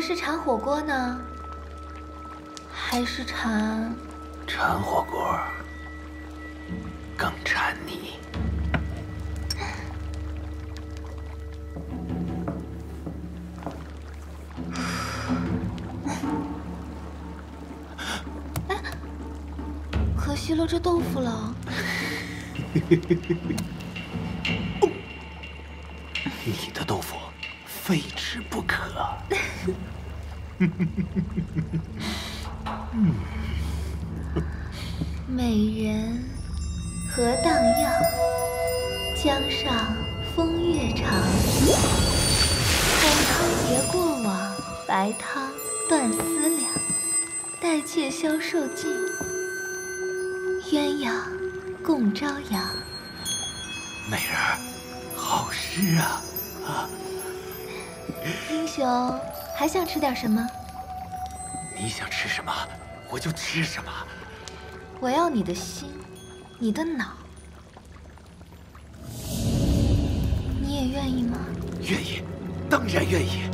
是馋火锅呢，还是馋？馋火锅，更馋你。哎可惜了这豆腐了。你的豆腐非吃不可。美人何荡漾？江上风月长。红汤别过往，白汤断思量。待妾消瘦尽，鸳鸯共朝阳。美人，好诗啊！啊，英雄还想吃点什么？你想吃什么，我就吃什么。我要你的心，你的脑，你也愿意吗？愿意，当然愿意。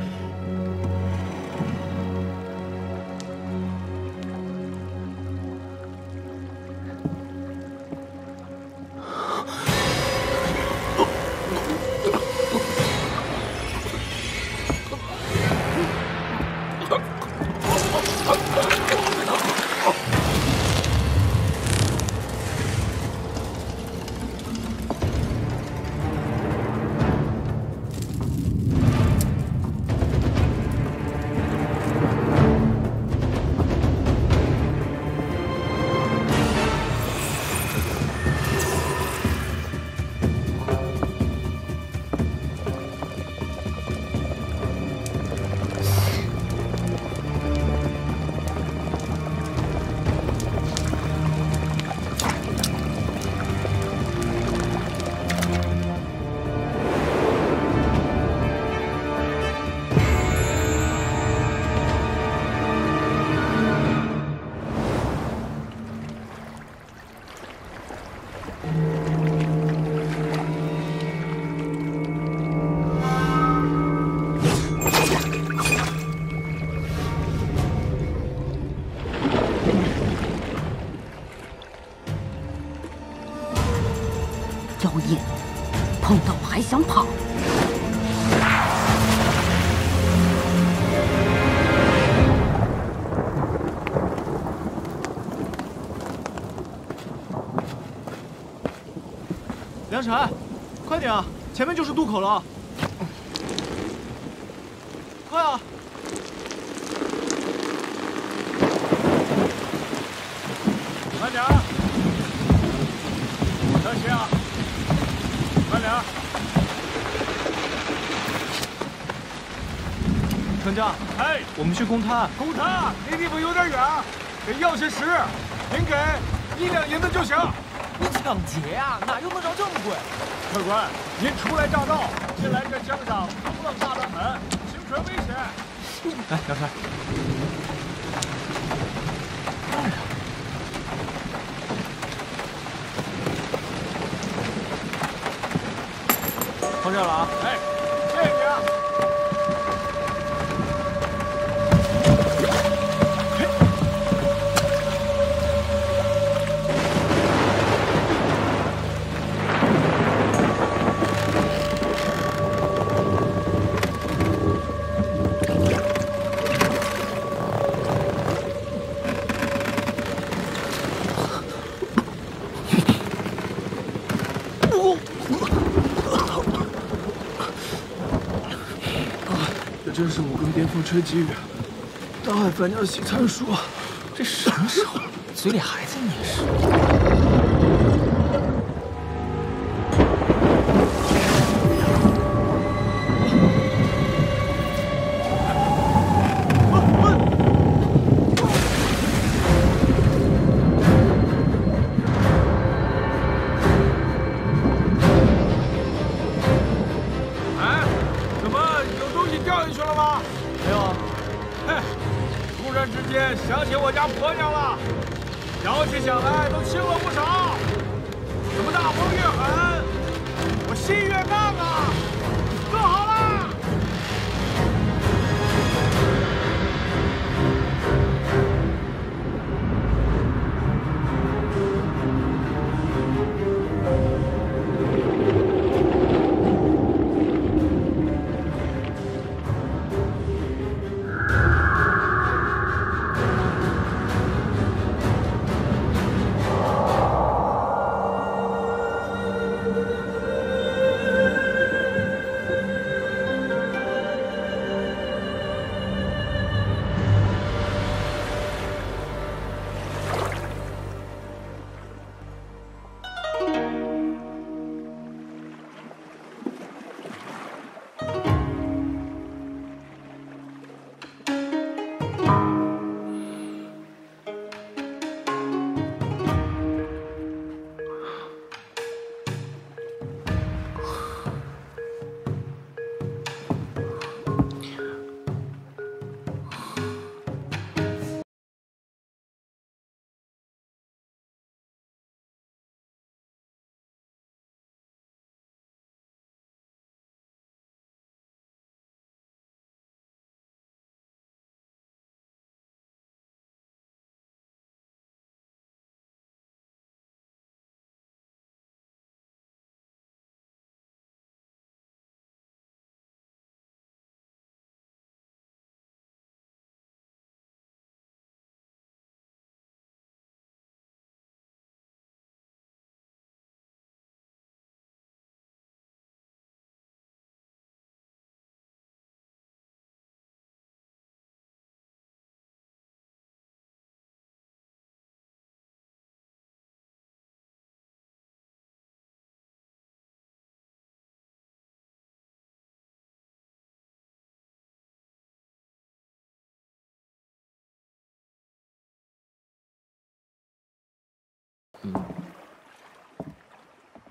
想跑？梁辰，快点啊！前面就是渡口了，快啊！慢点儿，小心啊！慢点儿。船长，哎，我们去公摊。公摊离地方有点远，得要些食，您给一两银子就行。你抢劫呀？哪用得着这么贵？客官，您初来乍到，近来这江上风浪大得很，行船危险。来，梁川。放这儿了啊！哎，真是五更边风吹急雨，大海翻江洗参书。这什么时候了，嘴里还在念诗？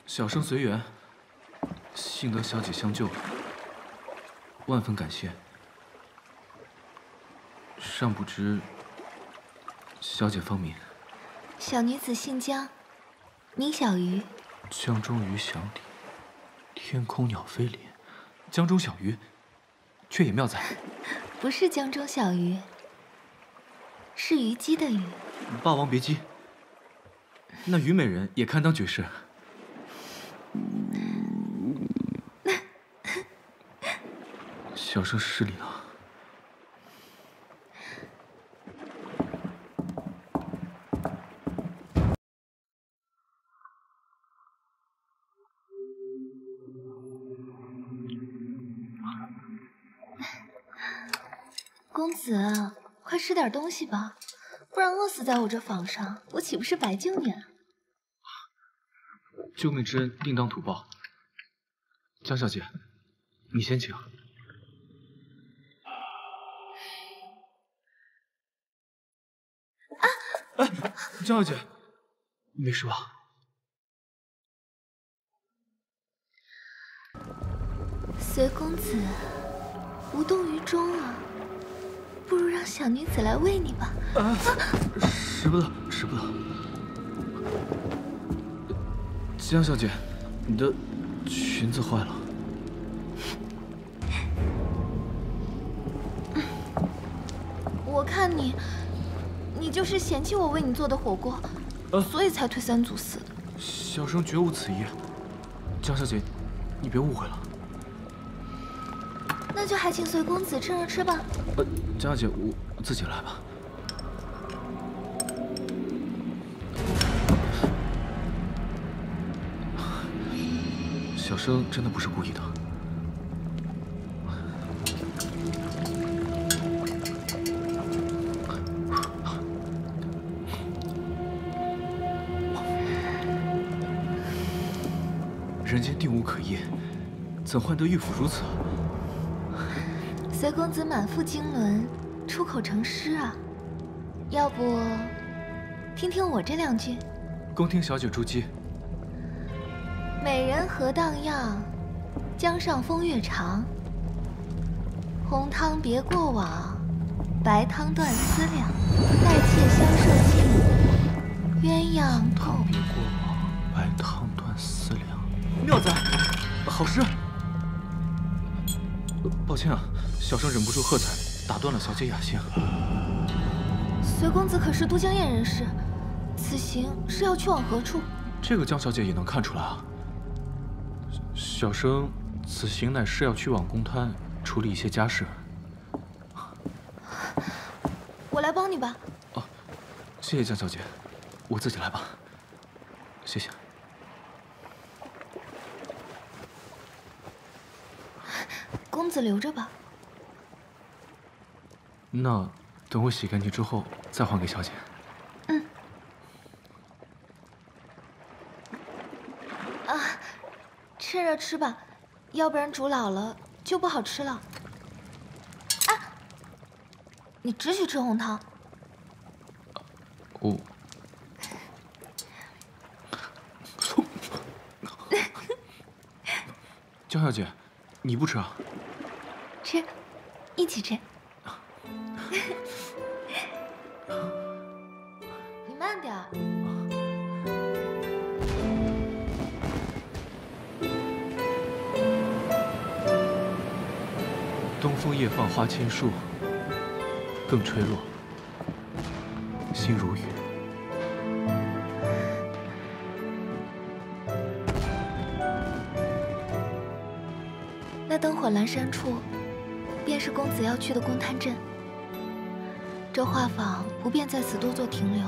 小生随缘，幸得小姐相救，万分感谢。尚不知小姐芳名。小女子姓江，名小鱼。江中鱼翔鼎，天空鸟飞林。江中小鱼，却也妙哉。不是江中小鱼，是虞姬的虞。霸王别姬。那虞美人也堪当绝世。小生失礼了。公子，快吃点东西吧，不然饿死在我这房上，我岂不是白救你了？救命之恩，定当图报。江小姐，你先请。啊！哎，江小姐，你没事吧？随公子无动于衷啊，不如让小女子来喂你吧。啊！使不得，使不得。江小姐，你的裙子坏了。我看你，你就是嫌弃我为你做的火锅，所以才推三阻四的。小生绝无此意，江小姐，你别误会了。那就还请随公子趁热吃吧。呃，江小姐，我自己来吧。生真的不是故意的。人间定无可依，怎换得玉府如此？随公子满腹经纶，出口成诗啊！要不听听我这两句？恭听小姐珠玑。美人何荡漾？江上风月长。红汤别过往，白汤断思量。待妾消瘦尽，鸳鸯痛。别过往，白汤断思量。妙哉，好诗。抱歉啊，小生忍不住喝彩，打断了小姐雅兴。随公子可是都江堰人士，此行是要去往何处？这个江小姐也能看出来啊。小生此行乃是要去往公滩处理一些家事。我来帮你吧。哦，谢谢江小姐，我自己来吧。谢谢。公子留着吧。那等我洗干净之后再还给小姐。嗯。啊，吃吧，要不然煮老了就不好吃了。啊！你只许吃红汤。我。江小姐，你不吃啊？吃，一起吃。花千树，更吹落，心如雨。那灯火阑珊处，便是公子要去的公滩镇。这画舫不便在此多做停留，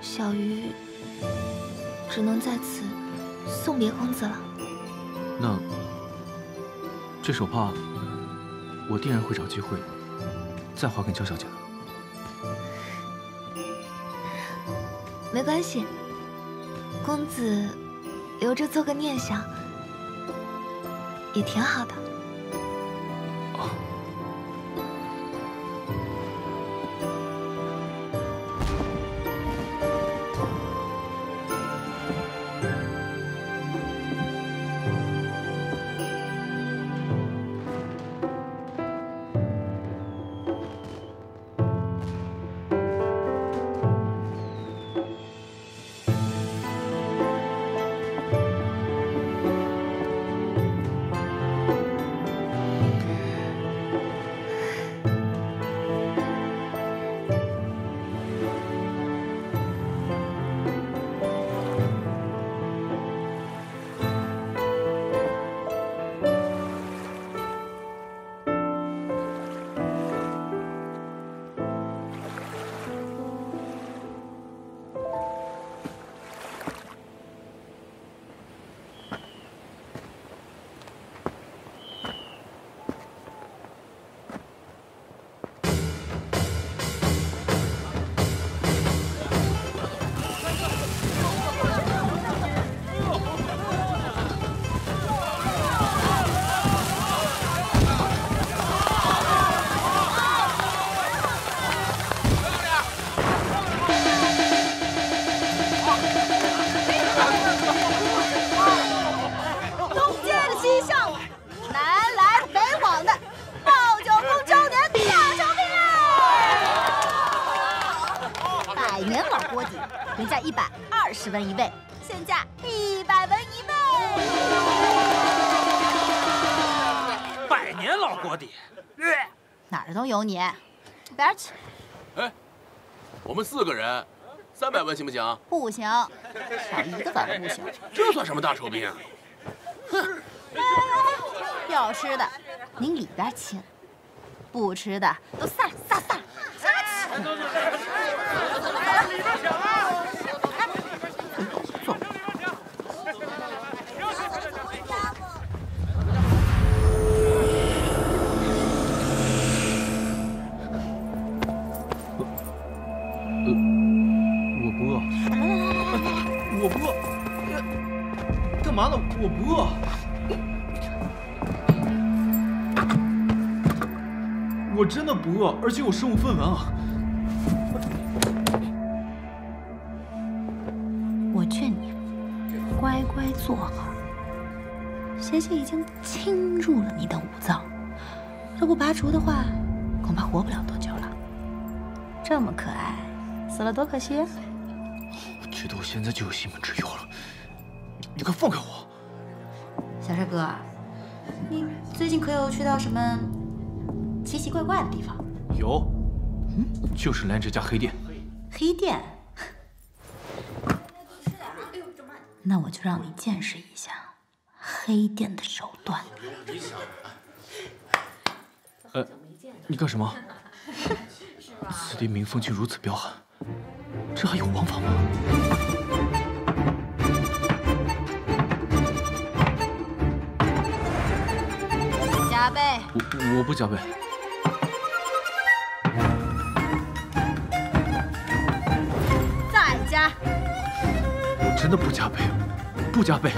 小鱼只能在此送别公子了。那这手帕，我定然会找机会再还给焦小姐的。没关系，公子留着做个念想。也挺好的。有你，一边去。哎，我们四个人，三百万行不行？不行，少一个碗不行。这算什么大酬宾啊？哼！要吃的，您里边请；不吃的，都散散散。干嘛呢？我不饿。我真的不饿，而且我身无分文啊。我劝你乖乖坐好。邪气已经侵入了你的五脏，若不拔除的话，恐怕活不了多久了。这么可爱，死了多可惜。我觉得我现在就有性命之忧了。你快放开我，小帅哥，你最近可有去到什么奇奇怪怪的地方？有，嗯，就是来这家黑店。黑店？那我就让你见识一下黑店的手段。呃，你干什么？此地民风竟如此彪悍，这还有王法吗？加倍！我我不加倍。再加！我真的不加倍，不加倍。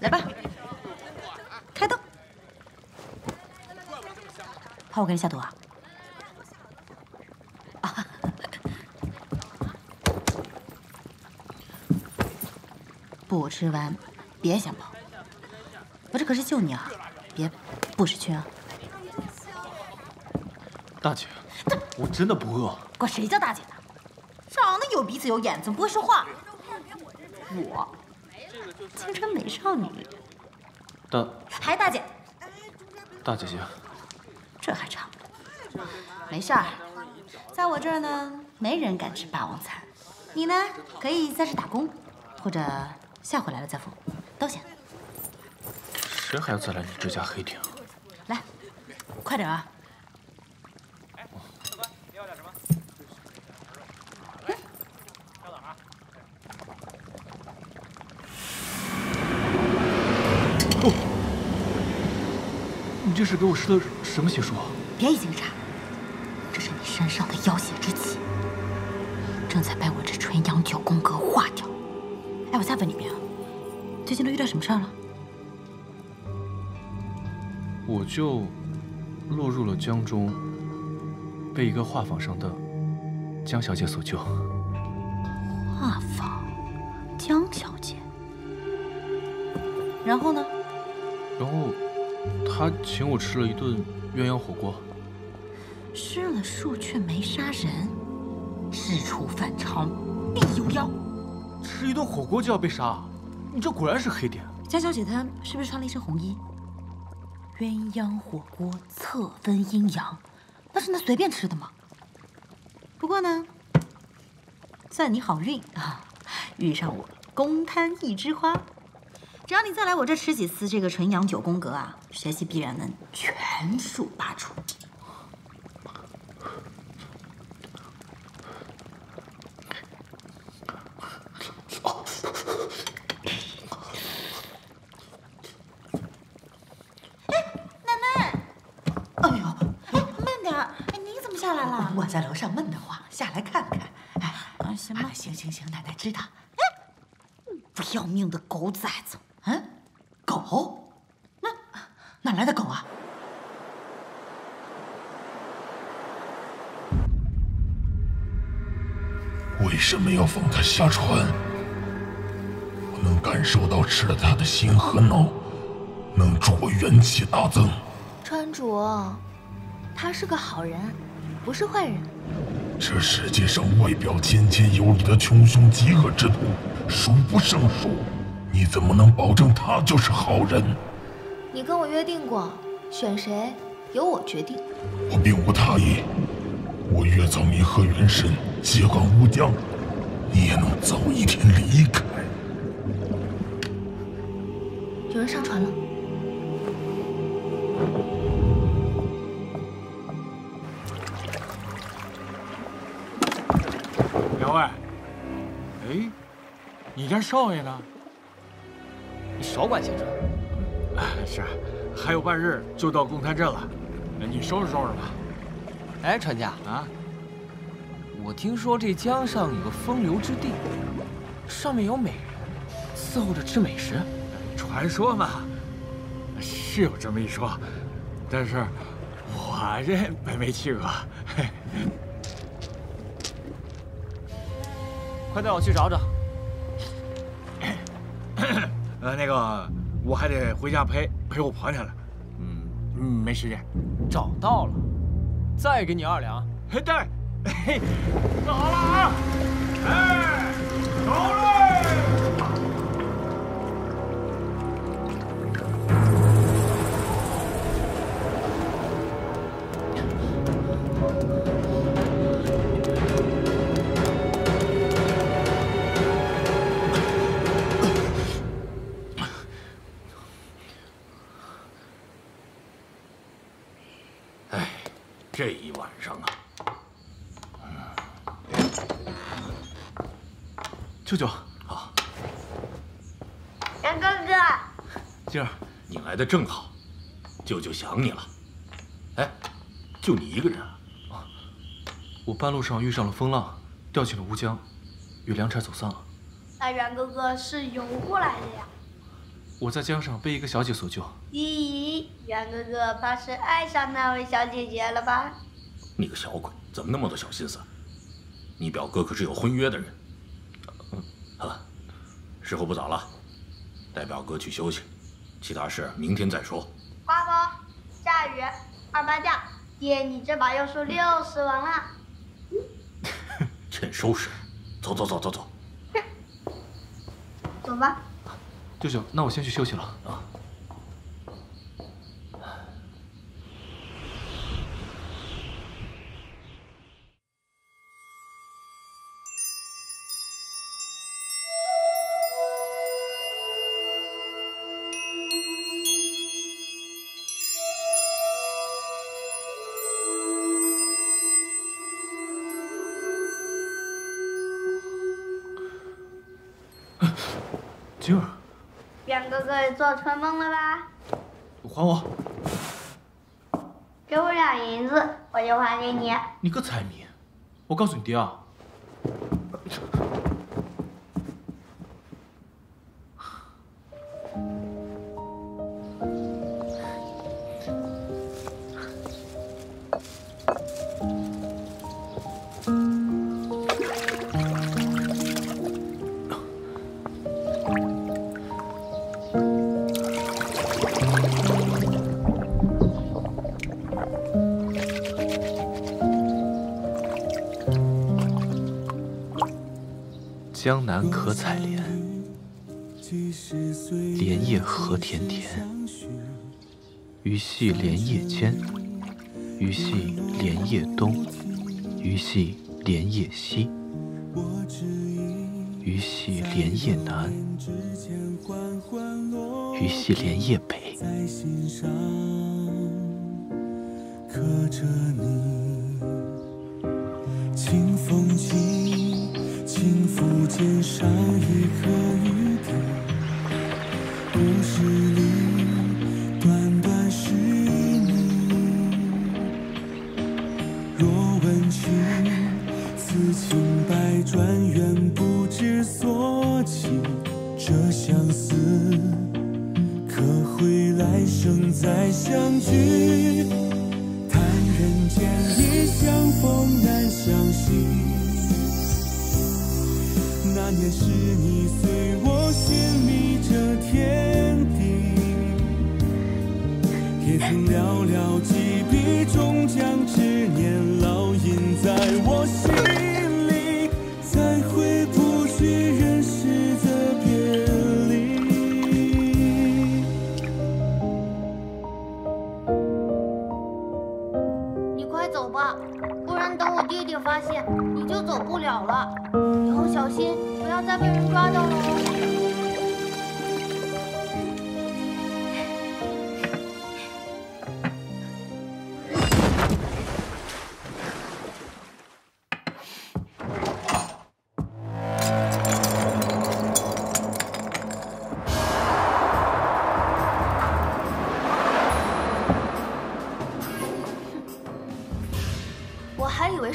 来吧，开动！怕我给你下毒啊？啊！不吃完别想跑，我这可是救你啊！别不识趣啊！大姐，我真的不饿。管谁叫大姐呢？长得有鼻子有眼，怎么不会说话？我。青春美少女，大还大姐，大姐姐，这还差不多。没事儿，在我这儿呢，没人敢吃霸王餐。你呢，可以在这打工，或者下回来了再付，都行。谁还要再来你这家黑店？来，快点啊！这是给我施的什么邪术？别一惊诧，这是你身上的妖邪之气，正在被我这纯阳九宫格化掉。哎，我再问你一遍，最近都遇到什么事儿了？我就落入了江中，被一个画舫上的江小姐所救。画舫，江小姐，然后呢？他请我吃了一顿鸳鸯火锅，施了术却没杀人，事出反常必有妖。吃一顿火锅就要被杀，你这果然是黑点。江小姐她是不是穿了一身红衣？鸳鸯火锅测分阴阳，那是那随便吃的吗？不过呢，算你好运啊，遇上我公摊一枝花。只要你再来我这吃几次这个纯阳九宫格啊，学习必然能全数拔出。哎，奶奶。哎呦，慢点，你怎么下来了？我在楼上闷得慌，下来看看。哎，行吧行行行，奶奶知道。哎。不要命的狗崽子。下船？我能感受到吃了他的心和脑，能助我元气大增。川主，他是个好人，不是坏人。这世界上外表谦谦有礼的穷凶极恶之徒数不胜数，你怎么能保证他就是好人？你跟我约定过，选谁由我决定。我并无他意。我越早民和元神接管乌江，你也能早一天离开。有人上船了。两位，哎，你家少爷呢？你少管闲事。啊，是，还有半日就到公滩镇了，你收拾收拾吧。哎，船家啊，我听说这江上有个风流之地，上面有美人伺候着吃美食。传说嘛，是有这么一说，但是我这没没去过。快带我去找找。呃，那个我还得回家陪陪我婆娘呢，嗯，没时间。找到了。再给你二两，嘿，对，嘿，走了啊，哎，走嘞。的正好，舅舅想你了。哎，就你一个人啊？我半路上遇上了风浪，掉进了乌江，与粮柴走散了。那袁哥哥是游过来的呀？我在江上被一个小姐所救。咦，袁哥哥怕是爱上那位小姐姐了吧？你个小鬼，怎么那么多小心思？你表哥可是有婚约的人。嗯，好了，时候不早了，带表哥去休息，其他事明天再说。刮风，下雨，二八架，爹，你这把又输六十文了。欠收拾，走走走走走。走吧。舅舅，那我先去休息了啊。做春梦了吧？还我！给我两银子，我就还给你。你个财迷！我告诉你爹啊！江南可采莲，莲叶何田田。鱼戏莲叶间，鱼戏莲叶东，鱼戏莲叶西，鱼戏莲叶南，鱼戏莲叶北。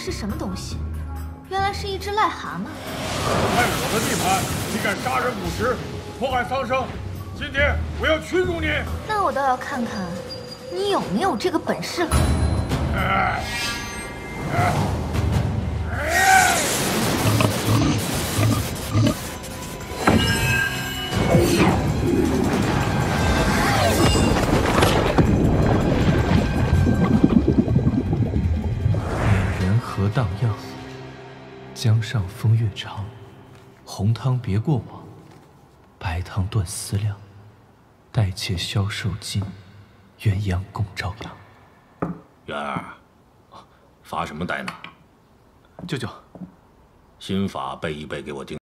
是什么东西，原来是一只癞蛤蟆。在我的地盘，你敢杀人捕食，祸害苍生，今天我要驱逐你！那我倒要看看你有没有这个本事江上风月长。红汤别过往，白汤断思量。待妾消瘦尽，鸳鸯共朝阳。元儿，发什么呆呢？舅舅，新法背一背给我听。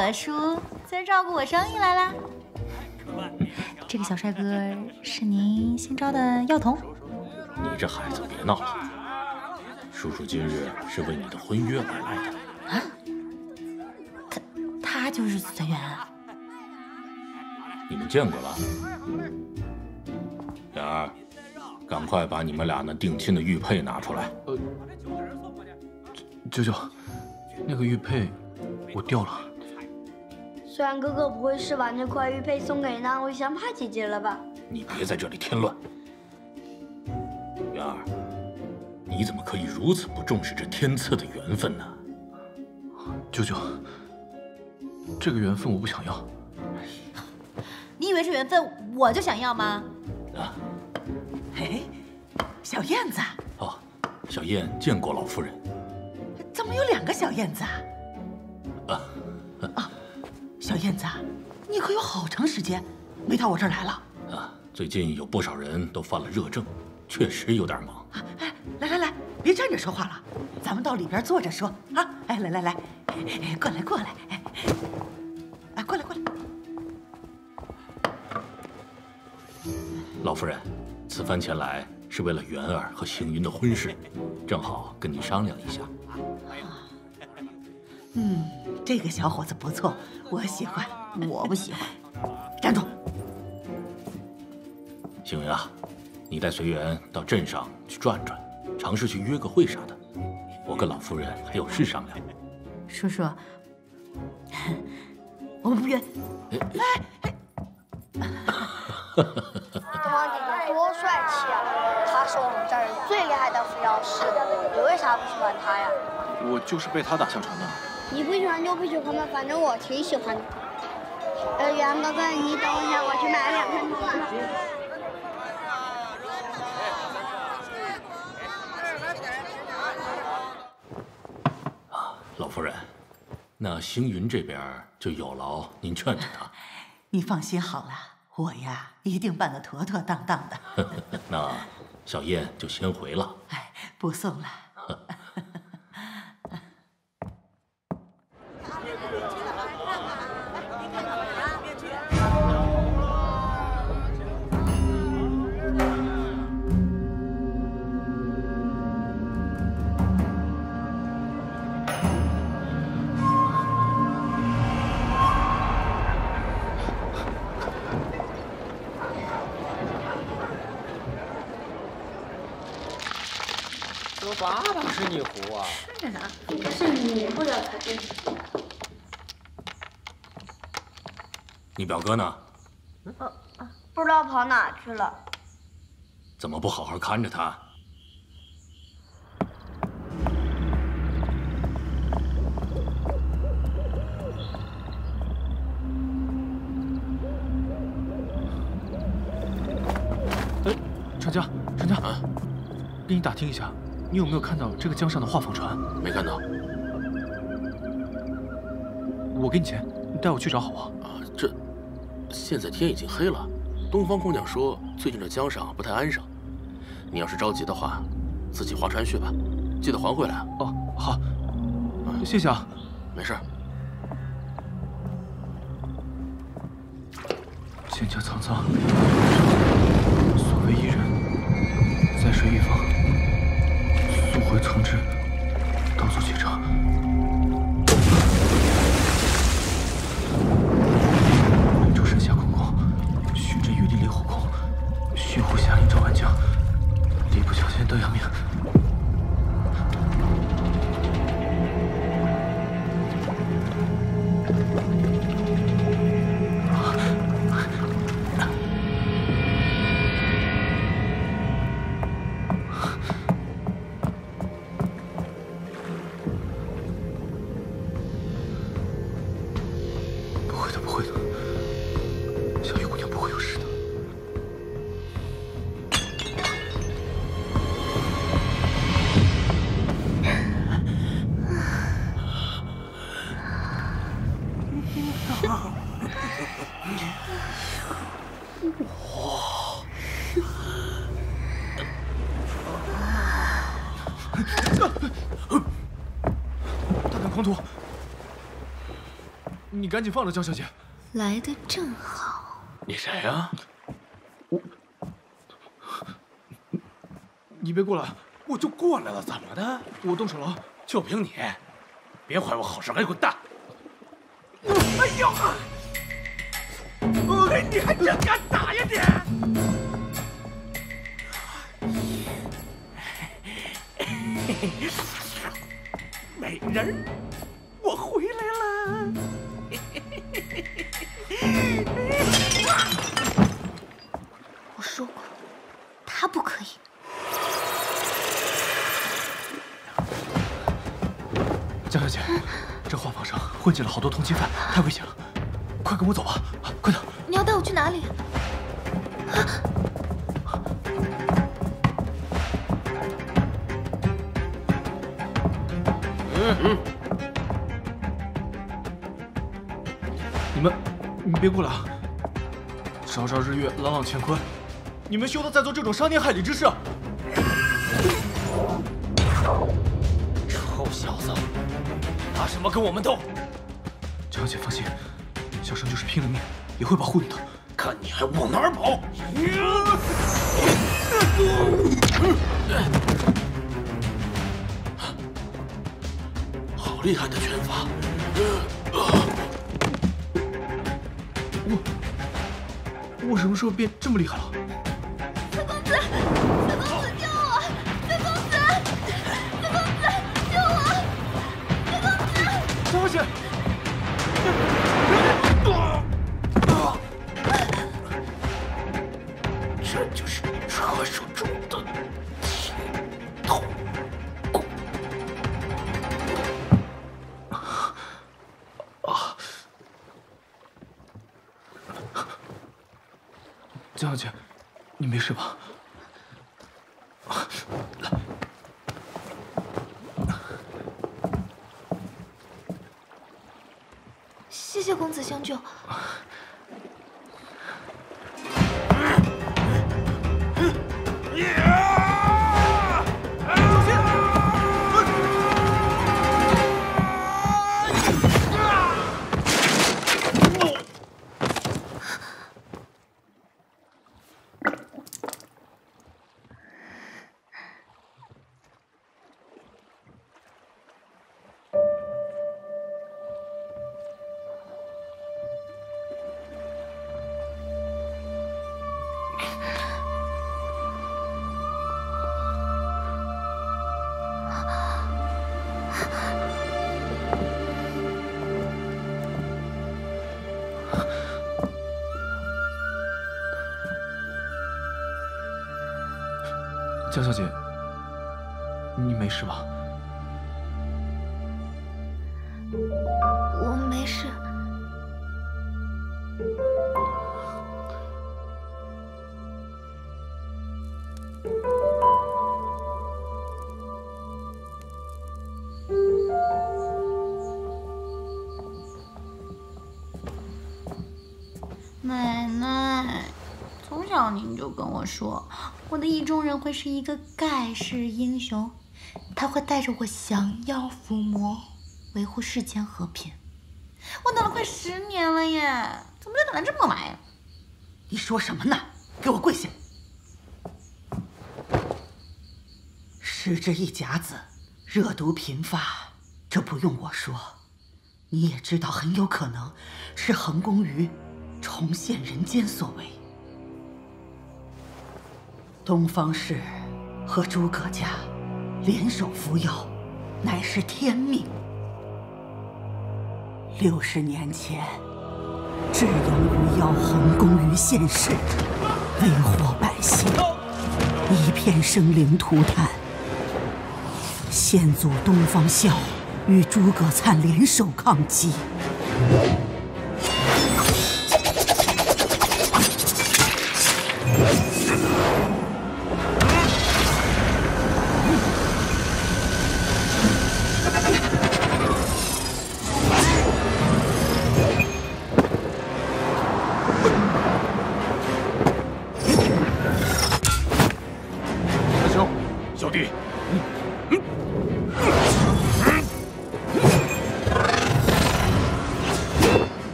哟，诸葛叔，今儿照顾我生意来啦？这个小帅哥是您新招的药童？你这孩子别闹了，叔叔今日是为你的婚约而来的。啊他他就是随缘啊？你们见过了？元儿，赶快把你们俩那定亲的玉佩拿出来。舅舅，那个玉佩我掉了。虽然哥哥不会是把那块玉佩送给那位香帕姐姐了吧？你别在这里添乱。元儿，你怎么可以如此不重视这天赐的缘分呢？舅舅，这个缘分我不想要。你以为是缘分我就想要吗？啊，哎，小燕子，哦，小燕见过老夫人。怎么有两个小燕子啊？燕子，你可有好长时间没到我这儿来了？啊，最近有不少人都犯了热症，确实有点忙。哎，来来来，别站着说话了，咱们到里边坐着说啊！哎，来来来，过来过来，哎，过来过来。老夫人，此番前来是为了元儿和行云的婚事，正好跟您商量一下。嗯，这个小伙子不错，我喜欢。我不喜欢。站住！星云啊，你带随缘到镇上去转转，尝试去约个会啥的。我跟老夫人还有事商量。叔叔，我们不约。哎东方姐姐多帅气啊！他是我们这儿最厉害的扶摇师，你为啥不喜欢他呀？我就是被他打下船的。你不喜欢就不喜欢吧，反正我挺喜欢的。呃，袁哥哥，你等我一下，我去买两根糖。老夫人，那星云这边就有劳您劝劝他。你放心好了，我呀一定办得妥妥当当的。那小燕就先回了。哎，不送了。说爸爸是你胡啊？是啊，是你不了他真。你表哥呢？呃，不知道跑哪去了。怎么不好好看着他？哎，长江，长江，给你打听一下，你有没有看到这个江上的画舫船？没看到。我给你钱，你带我去找好不好？啊，这现在天已经黑了，东方姑娘说最近这江上不太安生，你要是着急的话，自己划船去吧，记得还回来啊。哦，好，谢谢啊。没事。蒹葭苍苍，所谓伊人，在水一方。我会从之，道阻且长。赶紧放了江小姐。来的正好。你谁呀？你别过来！我就过来了，怎么的？我动手了，就凭你，别坏我好事，赶紧滚蛋！哎呦！哎，你还真敢打呀你！美人，混进了好多通缉犯，太危险了，快跟我走吧！啊快点！你要带我去哪里？你们，你别过来啊！朝朝日月，朗朗乾坤，你们休得再做这种伤天害理之事！臭小子，拿什么跟我们斗？江姐放心，小生就是拼了命也会保护你的。看你还往哪儿跑！好厉害的拳法！我我什么时候变这么厉害了？江小姐，你没事吧？谢谢公子相救。江小姐，你没事吧？我没事。奶奶，从小您就跟我说，我的意中人会是一个盖世英雄，他会带着我降妖伏魔，维护世间和平。我等了快十年了耶，怎么就等来这么个玩意？你说什么呢？给我跪下！失之一甲子，热毒频发，这不用我说，你也知道，很有可能是横公于重现人间所为。东方氏和诸葛家联手扶妖，乃是天命。六十年前，至阳余妖横公于现世，为祸百姓，一片生灵涂炭。先祖东方啸与诸葛灿联手抗击。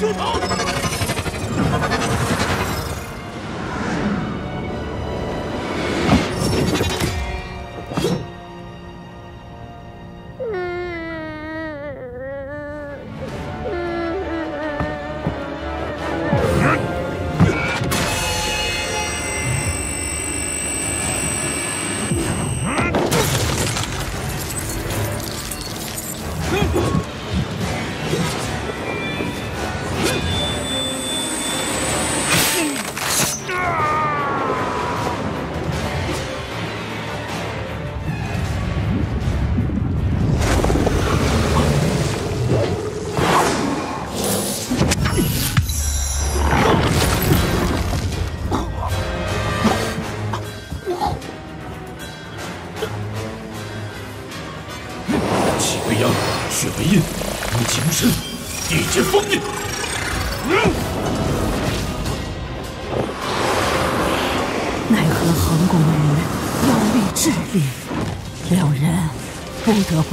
妖孽休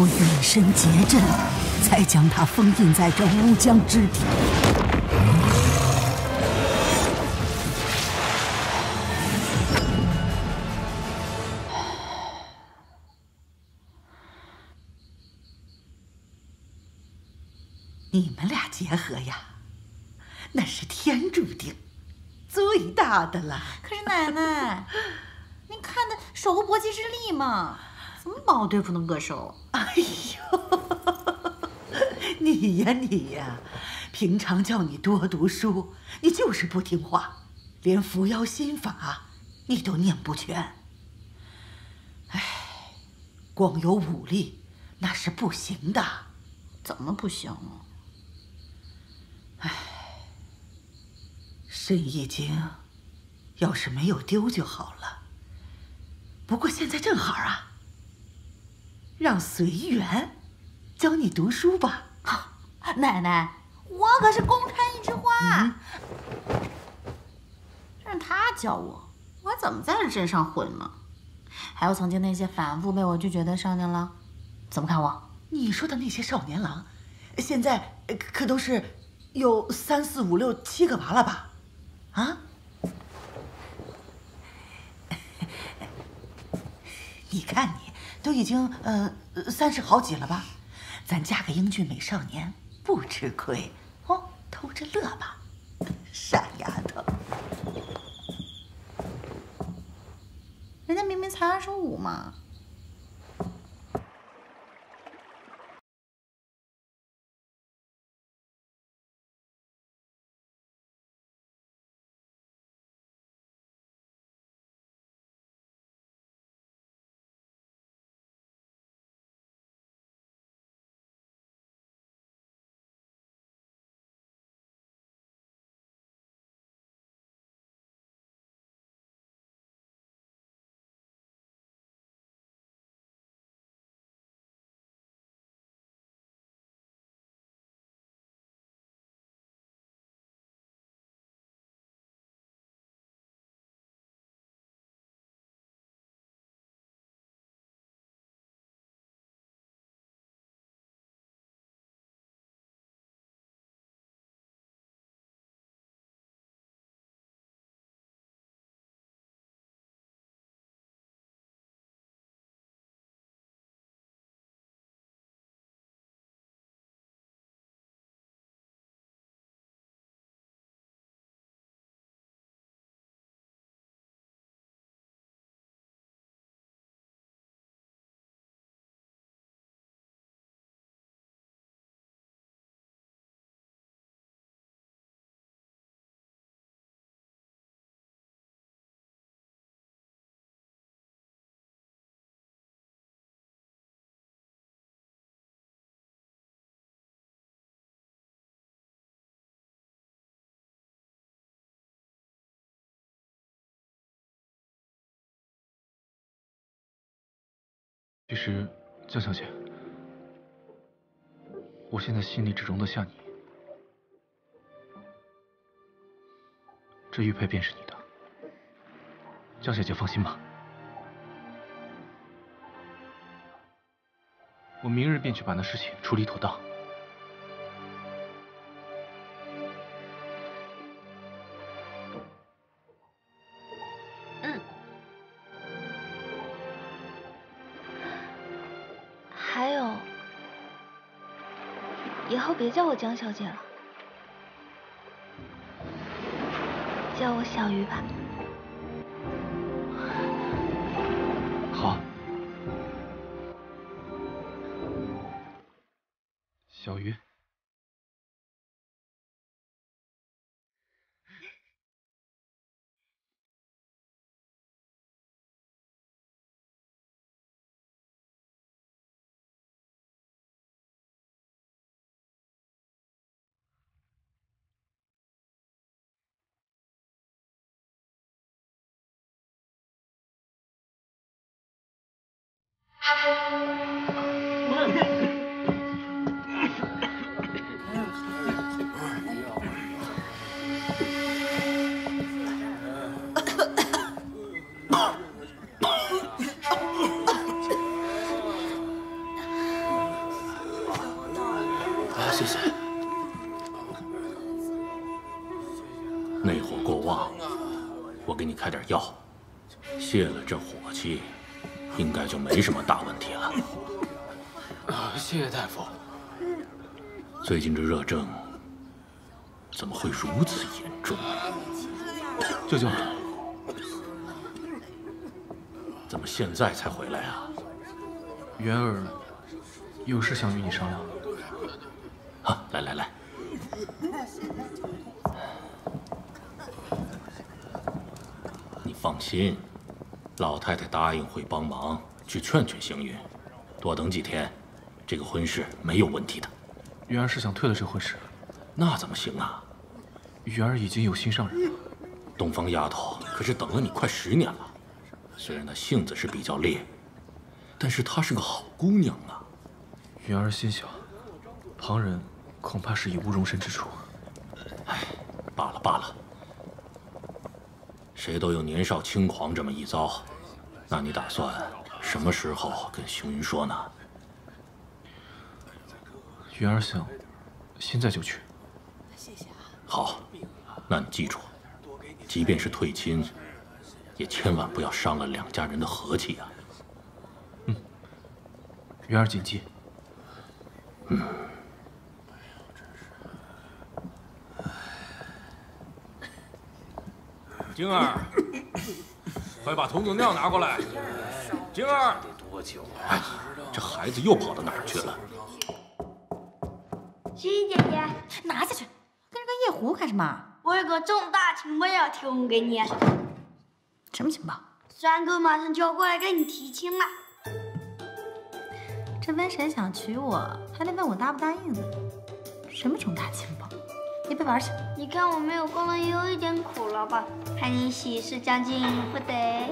我以身结阵，才将他封印在这乌江之底。你们俩结合呀，那是天注定，最大的了。可是奶奶，您看那守护搏击之力嘛，怎么把我对付那么个手？哎呦，你呀你呀，平常叫你多读书，你就是不听话，连伏妖心法你都念不全。哎，光有武力那是不行的。怎么不行啊？唉，神医经要是没有丢就好了。不过现在正好啊，让随缘教你读书吧。奶奶，我可是公差一枝花，让他教我，我怎么在这镇上混呢？还有曾经那些反复被我拒绝的少年郎，怎么看我？你说的那些少年郎，现在可都是有三四五六七个娃了吧？啊？你看你都已经呃三十好几了吧？咱嫁个英俊美少年不吃亏哦，偷着乐吧，傻丫头。人家明明才二十五嘛。其实，江小姐，我现在心里只容得下你。这玉佩便是你的，江小姐放心吧。我明日便去把那事情处理妥当。江小姐了，叫我小鱼吧。好，小鱼。Mom. 没什么大问题了。啊，谢谢大夫。最近这热症怎么会如此严重？舅舅，怎么现在才回来啊？元儿有事想与你商量。啊，来来来。你放心，老太太答应会帮忙去劝劝星云，多等几天，这个婚事没有问题的。云儿是想退了这婚事，那怎么行啊？云儿已经有心上人了。东方丫头可是等了你快十年了，虽然她性子是比较烈，但是她是个好姑娘啊。云儿心想，旁人恐怕是已无容身之处。哎，罢了罢了。谁都有年少轻狂这么一遭，那你打算什么时候跟星云说呢？云儿想，现在就去。谢谢啊。好，那你记住，即便是退亲，也千万不要伤了两家人的和气啊。嗯，云儿谨记。嗯。晶儿，快把童子尿拿过来。晶儿，得多久啊？哎，这孩子又跑到哪儿去了？星姐姐，拿下去！跟着个夜壶干什么？我有个重大情报要提供给你。什么情报？三哥马上就要过来跟你提亲了。这问谁想娶我，还得问我答不答应呢。什么重大情报？你别玩去！你看我没有功劳，也有一点苦了吧？看你喜事将近，不得？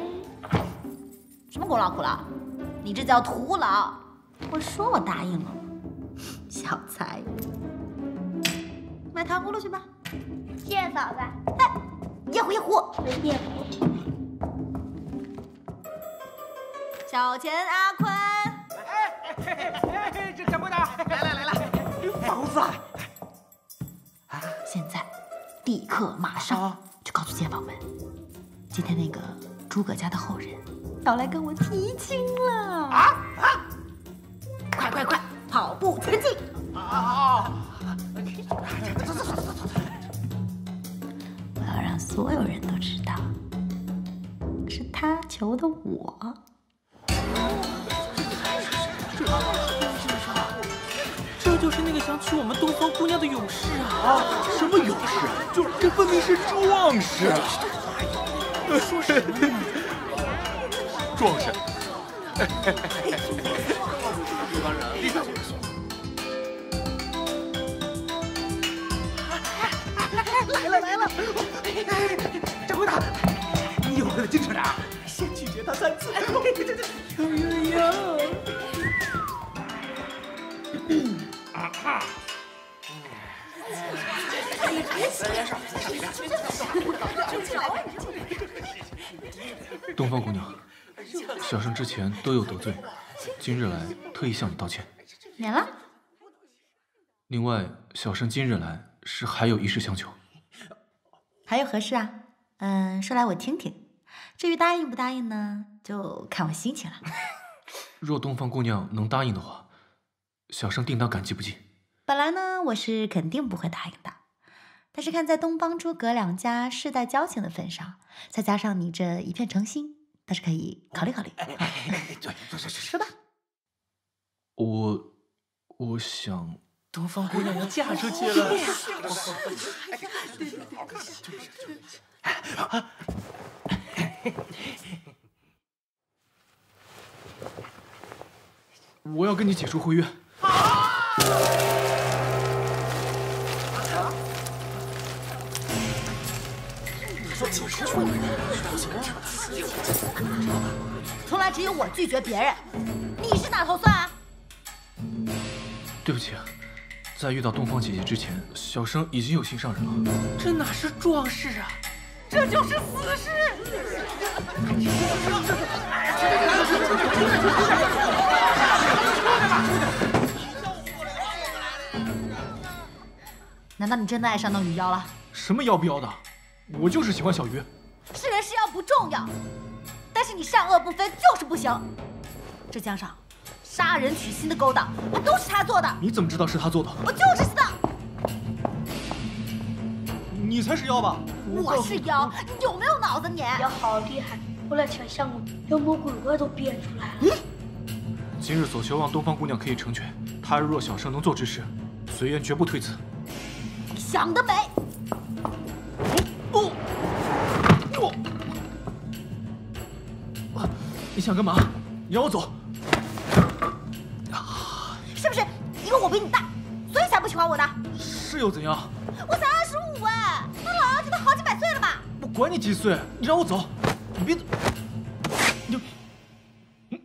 什么功劳苦劳？你这叫徒劳！我说我答应了？小财，买糖葫芦去吧。谢谢嫂子。哎，夜壶夜壶夜壶。小钱阿坤。哎哎哎！这掌柜的，来了来了，房 子。现在，立刻马上就告诉街坊们，今天那个诸葛家的后人要来跟我提亲了！啊啊！快快快，跑步前进！啊啊！走走走走走走！我要让所有人都知道，是他求的我。这就是那个想娶我们东方姑娘的勇士啊！啊，什么勇士？就是这分明是壮士！说什么呢？壮士！立刻！来了来了！掌柜的，你以后可得矜持点，先拒绝他三次。呦呦呦！东方姑娘，小生之前多有得罪，今日来特意向你道歉。免了。另外，小生今日来是还有一事相求。还有何事啊？嗯，说来我听听。至于答应不答应呢，就看我心情了。若东方姑娘能答应的话，小生定当感激不尽。本来呢，我是肯定不会答应的，但是看在东方诸葛两家世代交情的份上，再加上你这一片诚心，倒是可以考虑考虑。对，说吧。我，我想，东方姑娘要嫁出去了。我要跟你解除婚约。从来只有我拒绝别人，你是哪头蒜啊？对不起，在遇到东方姐姐之前，小生已经有心上人了。这哪是壮士啊，这就是死士！难道你真的爱上那女妖了？什么妖不妖的，我就是喜欢小鱼。是人是妖不重重要，但是你善恶不分就是不行。这江上杀人取心的勾当，还都是他做的。你怎么知道是他做的？我就是知道。你才是妖吧？我是妖，你有没有脑子你？妖好厉害，我来听项目，妖魔鬼怪都编出来了。今日所求望东方姑娘可以成全，他日若小生能做之事，随缘绝不推辞。你想得美！哦，哦，你想干嘛？你让我走！是不是因为我比你大，所以才不喜欢我的？是又怎样？我才二十五哎，那老妖精都好几百岁了吧？我管你几岁，你让我走！你别，你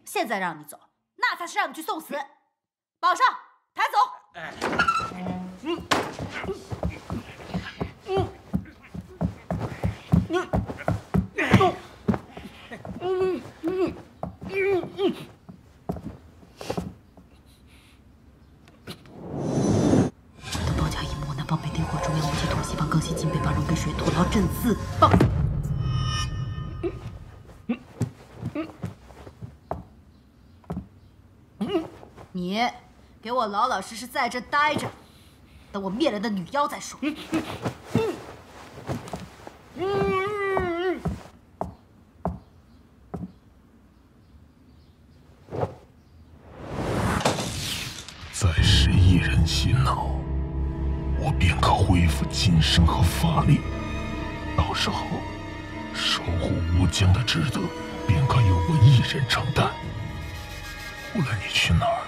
现在让你走，那才是让你去送死！绑上，抬走。嗯嗯嗯。嗯。嗯。嗯。嗯。东保甲一幕，南方北电火，中央无极土，西方更西金，北方溶给水，土牢镇四棒。你给我老老实实在这待着，等我灭了那女妖再说。再使一人洗脑，我便可恢复金身和法力。到时候，守护乌江的职责便可由我一人承担。无论你去哪儿，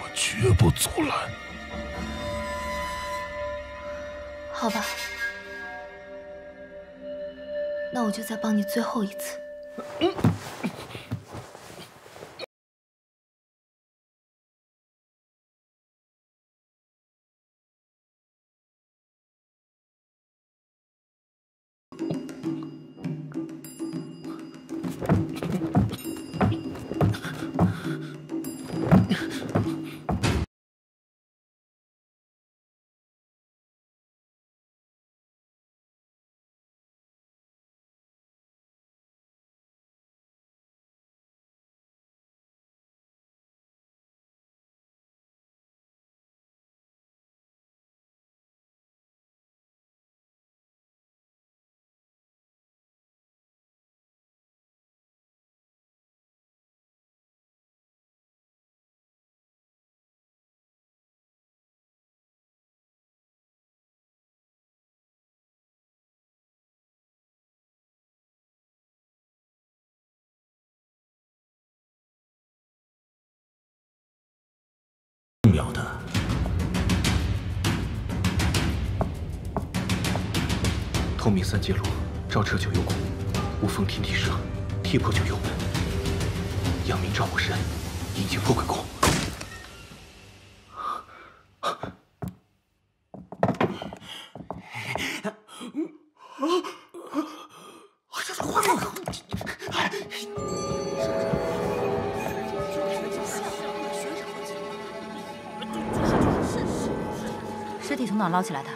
我绝不阻拦。好吧，那我就再帮你最后一次。重要的，透明三界路，照彻九幽宫，无风天地生，踢破九幽门。阳明照我身，引进破鬼宫。捞起来的？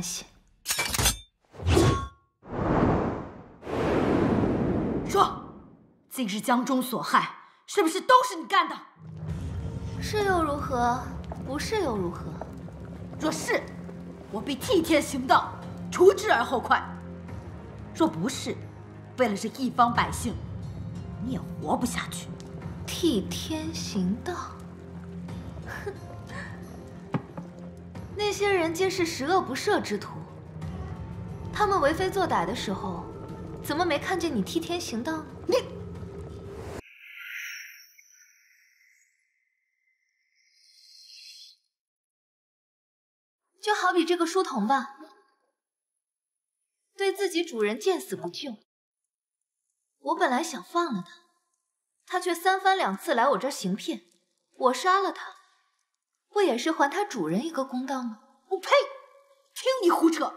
关系？说，今日江中所害，是不是都是你干的？是又如何？不是又如何？若是，我必替天行道，除之而后快；若不是，为了这一方百姓，你也活不下去。替天行道，那些人皆是十恶不赦之徒，他们为非作歹的时候，怎么没看见你替天行道呢？你。就好比这个书童吧，对自己主人见死不救。我本来想放了他，他却三番两次来我这儿行骗，我杀了他，不也是还他主人一个公道吗？我呸！听你胡扯！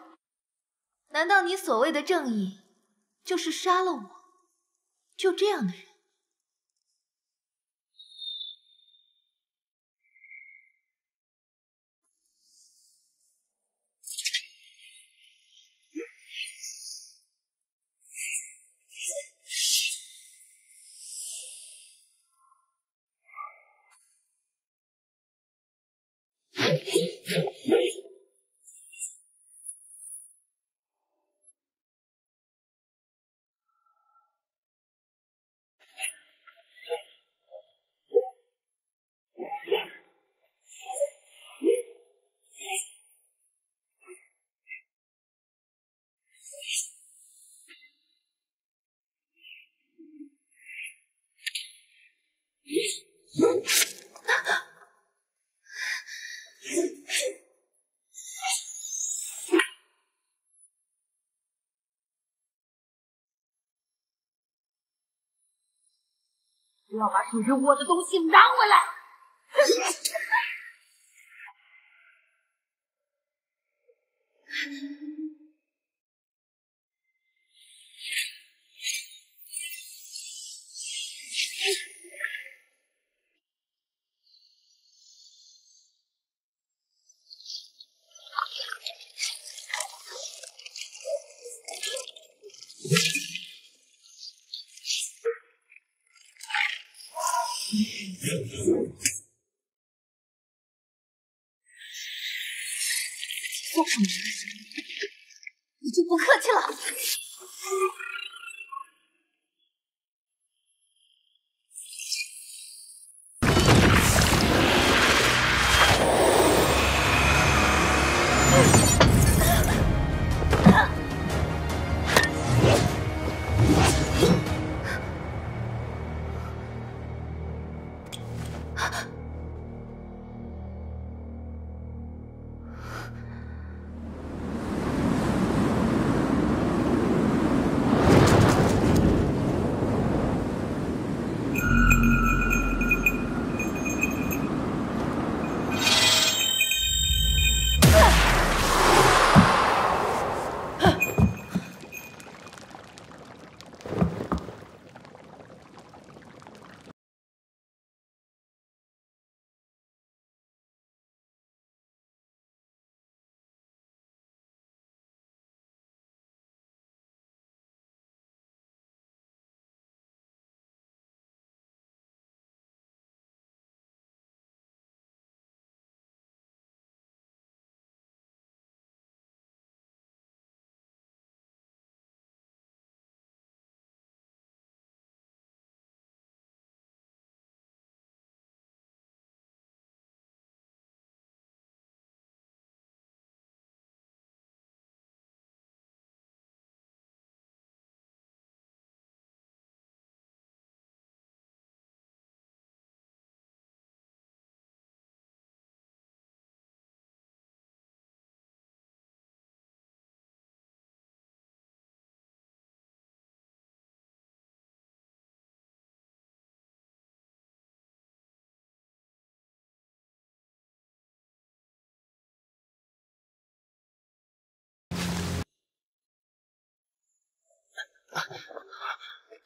难道你所谓的正义，就是杀了我？就这样的人？我要把属于我的东西拿回来！Mm-hmm.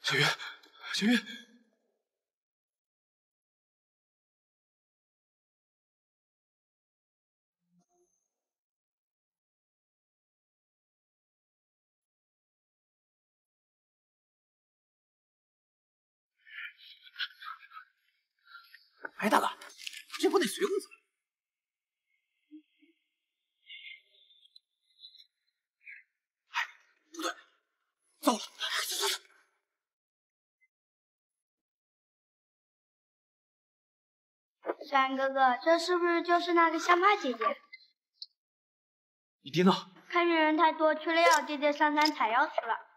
小云，小云，哎，大哥，这不得随公子。哎，不对，糟了，山哥哥，这是不是就是那个香帕姐姐？你爹呢？看见人太多，去了药姐姐上山采药去了。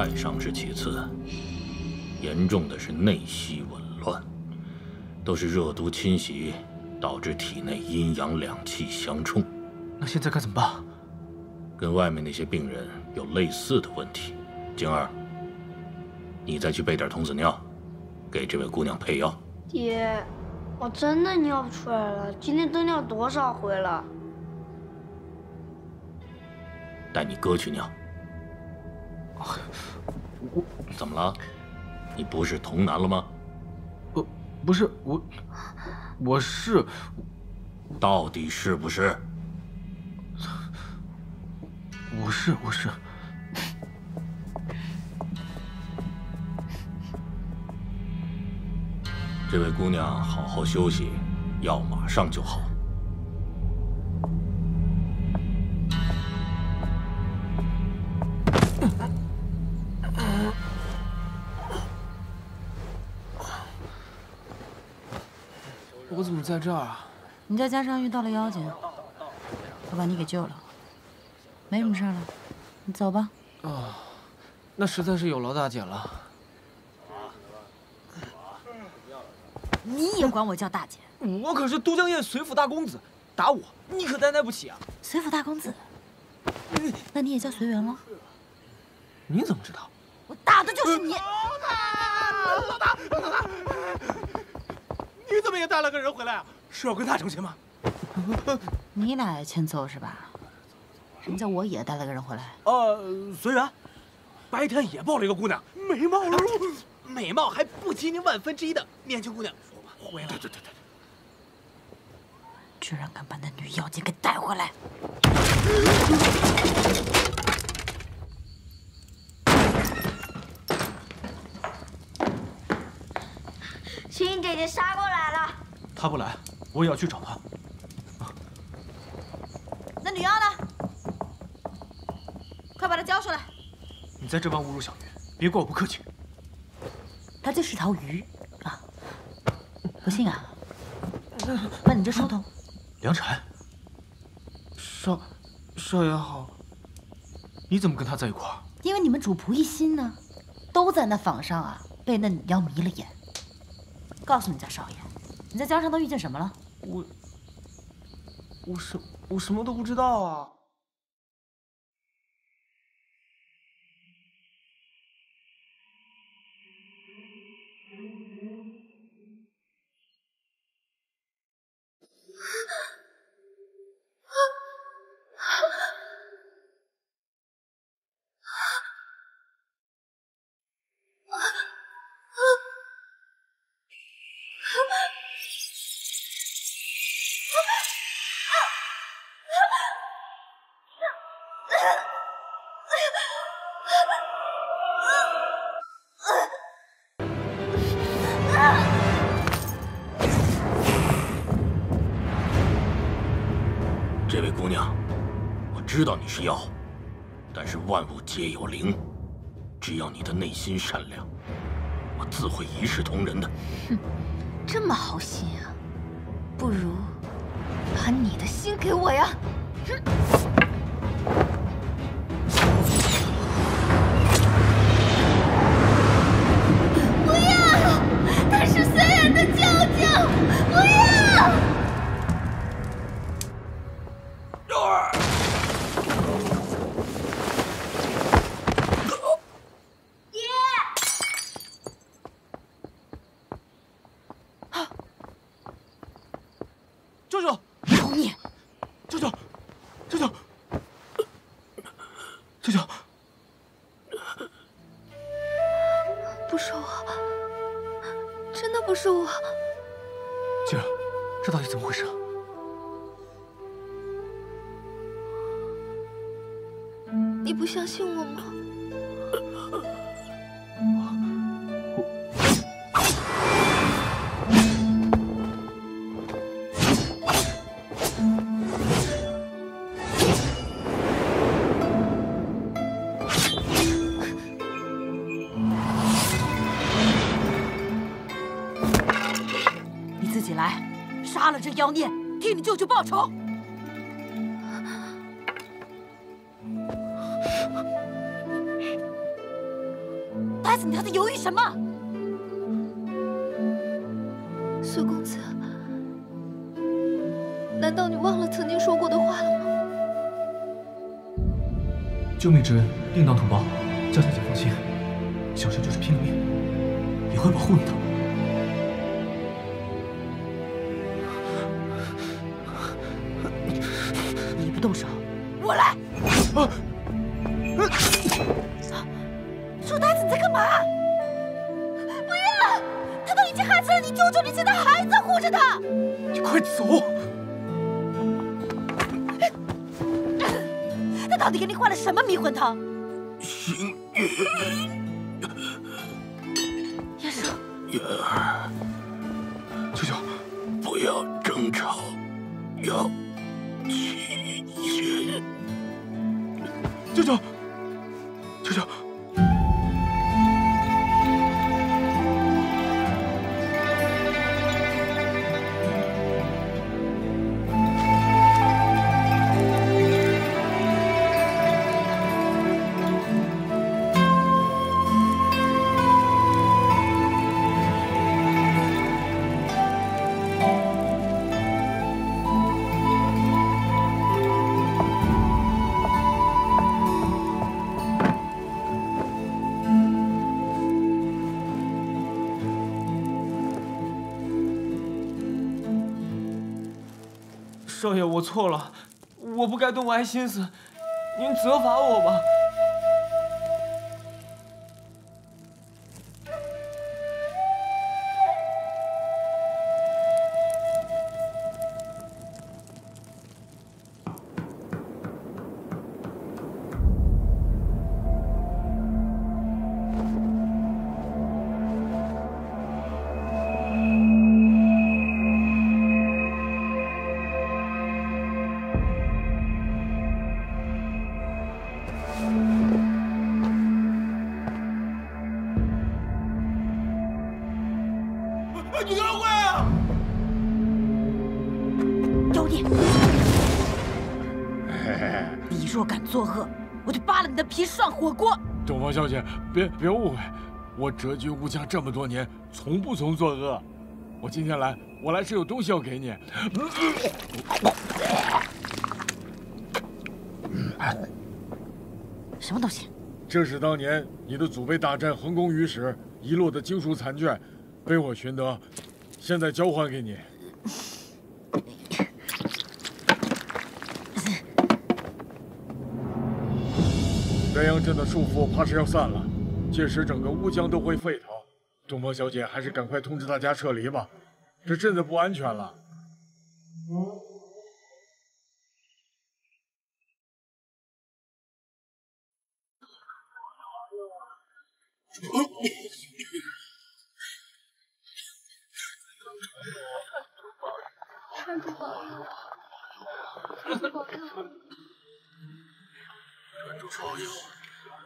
外伤是其次，严重的是内息紊乱，都是热毒侵袭导致体内阴阳两气相冲。那现在该怎么办？跟外面那些病人有类似的问题。晶儿，你再去备点童子尿，给这位姑娘配药。爹，我真的尿不出来了，今天都尿多少回了？带你哥去尿。我怎么了？你不是童男了吗？不，不是我，我是。到底是不是？我是，我是。这位姑娘好好休息，药马上就好。在这儿啊？你在家上遇到了妖精，我把你给救了，没什么事了，你走吧。啊，那实在是有劳大姐了。你也管我叫大姐？我可是都江堰随府大公子，打我你可担待不起啊！随府大公子，那你也叫随缘了？你怎么知道？我打的就是你！老大，老大，你怎么也带了个人回来啊？是要跟他成亲吗？你俩也欠揍是吧？什么叫我也带了个人回来？呃，随缘，白天也抱了一个姑娘，美貌如美貌还不及您万分之一的年轻姑娘。回来，对对对对，居然敢把那女妖精给带回来！青青姐姐杀过来了，她不来，我也要去找她。那女妖呢？快把她交出来！你在这般侮辱小鱼，别怪我不客气。她就是条鱼啊！不信啊？那你这书童。梁辰，少少爷好。你怎么跟他在一块儿？因为你们主仆一心呢，都在那坊上啊，被那女妖迷了眼。告诉你家少爷，你在江上都遇见什么了？我我什我什么都不知道啊！是妖，但是万物皆有灵，只要你的内心善良，我自会一视同仁的。哼，这么好心啊！不如把你的心给我呀！哼。妖孽，替你舅舅报仇！呆子，你还在犹豫什么？苏公子，难道你忘了曾经说过的话了吗？救命之恩，定当图报。江小姐放心，小生就是拼了命，也会保护你的。我错了，我不该动歪心思，您责罚我吧。火锅，东方小姐，别别误会，我谪居乌江这么多年，从不曾作恶。我今天来，我来是有东西要给你。什么东西？这是当年你的祖辈大战横宫鱼时遗落的经书残卷，被我寻得，现在交还给你。镇的束缚怕是要散了，届时整个乌江都会沸腾。东方小姐，还是赶快通知大家撤离吧，这镇子不安全了。山主保佑，山主保佑。专注保佑。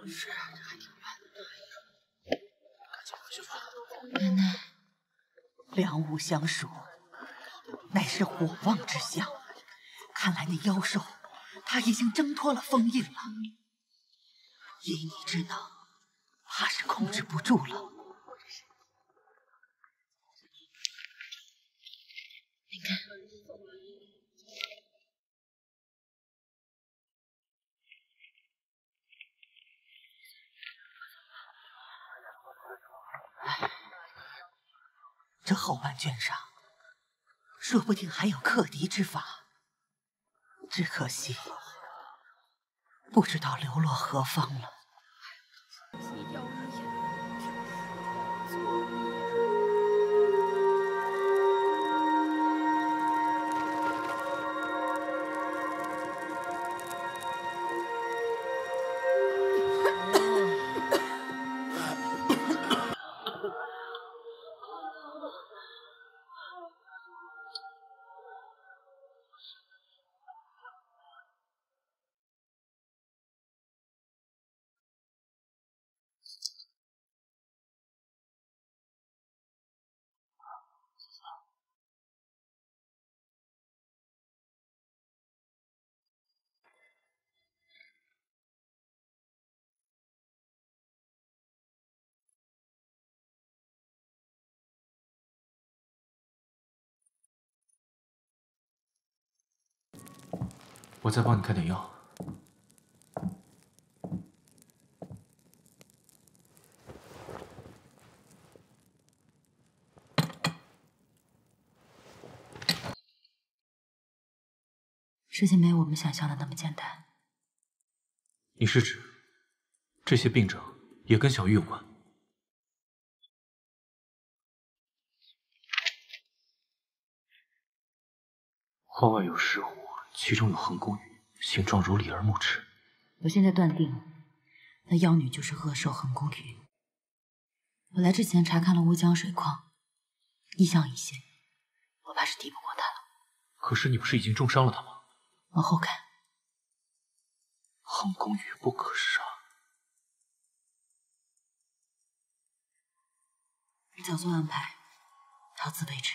是啊，这还挺远的。赶紧回去吧。奶奶，两物相属，乃是火旺之象。看来那妖兽，他已经挣脱了封印了。以你之能，怕是控制不住了。这后半卷上，说不定还有克敌之法，只可惜不知道流落何方了。我再帮你开点药。事情没有我们想象的那么简单。你是指这些病症也跟小玉有关？花外有石斛，其中有横宫羽，形状如李儿木齿。我现在断定，那妖女就是恶兽横宫羽。我来之前查看了乌江水矿，异象已现，我怕是敌不过她了。可是你不是已经重伤了她吗？往后看，横宫羽不可杀。你早做安排，到此为止。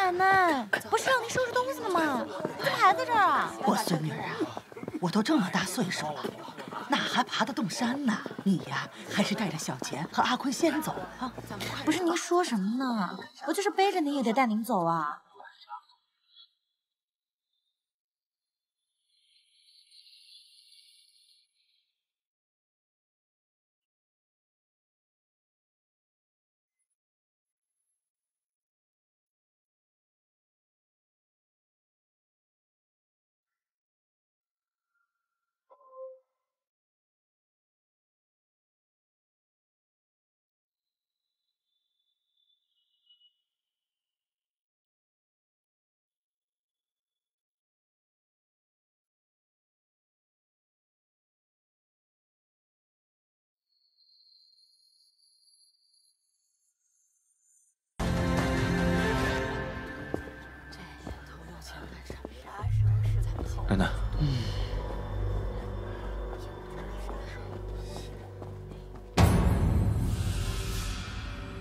奶奶，不是让您收拾东西的吗？怎么还在这儿啊？我孙女啊，我都这么大岁数了，哪还爬得动山呢？你呀，还是带着小钱和阿坤先走啊。不是您说什么呢？我就是背着您也得带您走啊。奶奶，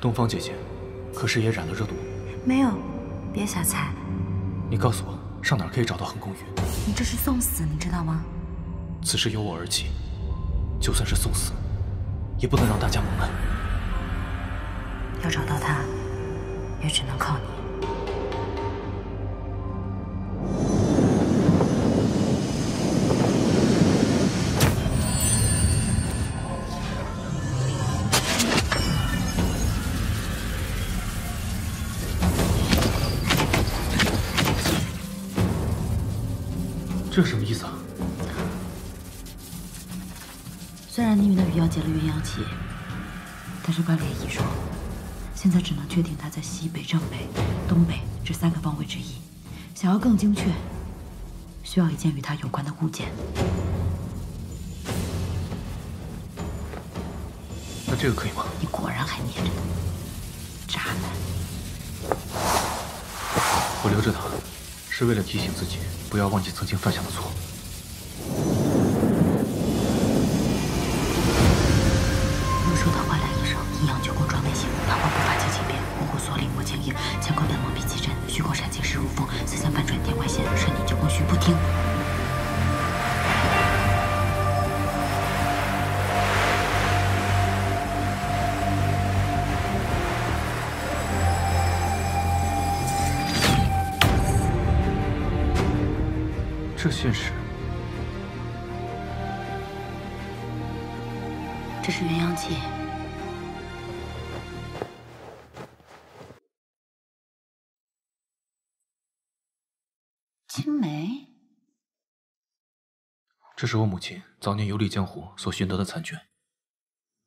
东方姐姐，可是也染了热毒？没有，别瞎猜。你告诉我，上哪儿可以找到恒公羽？你这是送死，你知道吗？此事由我而起，就算是送死，也不能让大家蒙难。要找到他，也只能靠你。但是关涟漪说，现在只能确定他在西北、正北、东北这三个方位之一。想要更精确，需要一件与他有关的物件。那这个可以吗？你果然还黏着他，渣男！我留着他，是为了提醒自己不要忘记曾经犯下的错。这现实，这是鸳鸯契。青梅，这是我母亲早年游历江湖所寻得的残卷，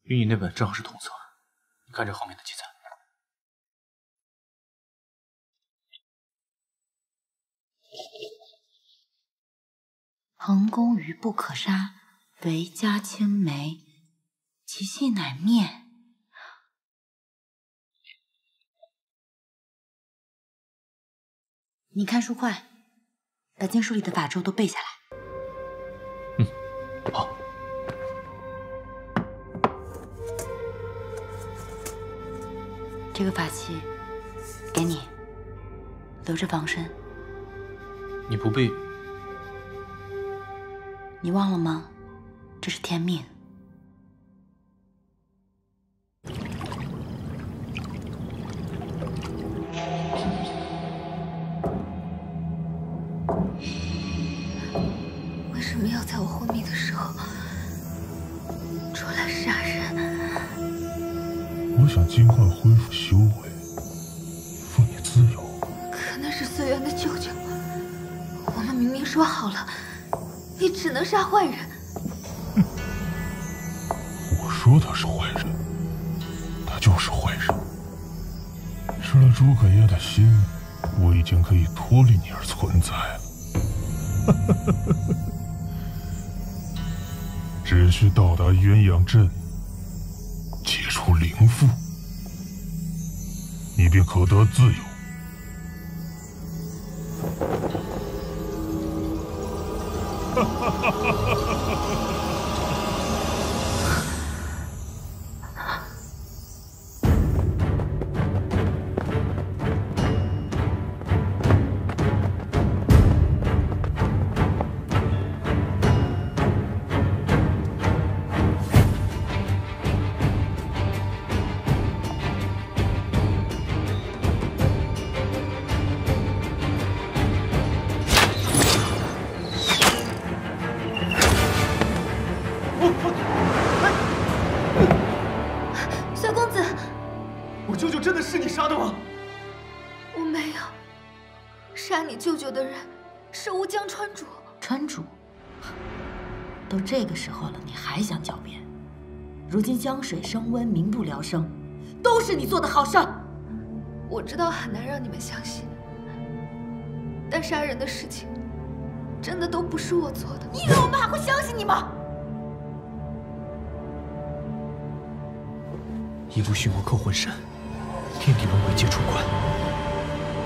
与你那本正好是同册。你看这后面的记载。衡宫鱼不可杀，唯家青梅，其气乃灭。你看书快，把经书里的法咒都背下来。嗯，好。这个法器给你，留着防身。你不背，你忘了吗？这是天命。杀坏人。我说他是坏人，他就是坏人。吃了诸葛爷的心，我已经可以脱离你而存在了。只需到达鸳鸯阵，解除灵缚，你便可得自由。水升温，民不聊生，都是你做的好事。我知道很难让你们相信，但杀人的事情真的都不是我做的。你以为我们还会相信你吗？一不畜魔扣魂山，天地轮回皆出关；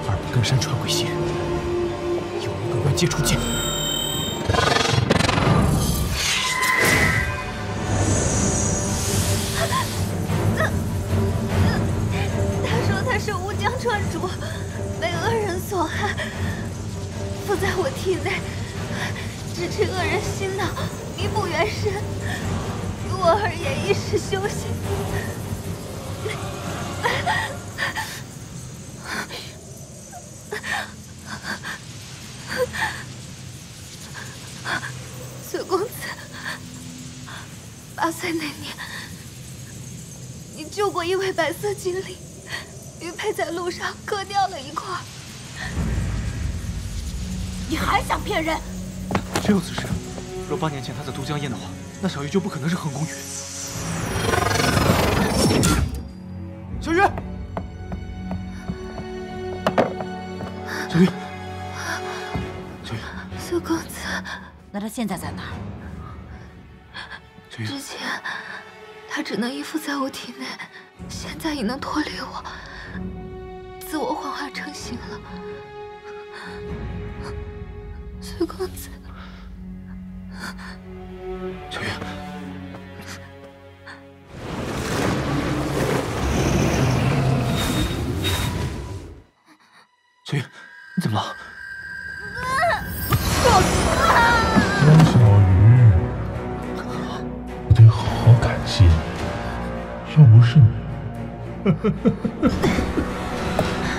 二不根山传鬼邪，有一个关皆出剑。位白色精灵，玉佩在路上割掉了一块。你还想骗人？确有此事。若八年前他在都江堰的话，那小鱼就不可能是恒公鱼。小鱼，小鱼，小鱼，苏公子，那他现在在哪儿？之前他只能依附在我体内，现在已能脱离我，自我幻化成形了。崔公子，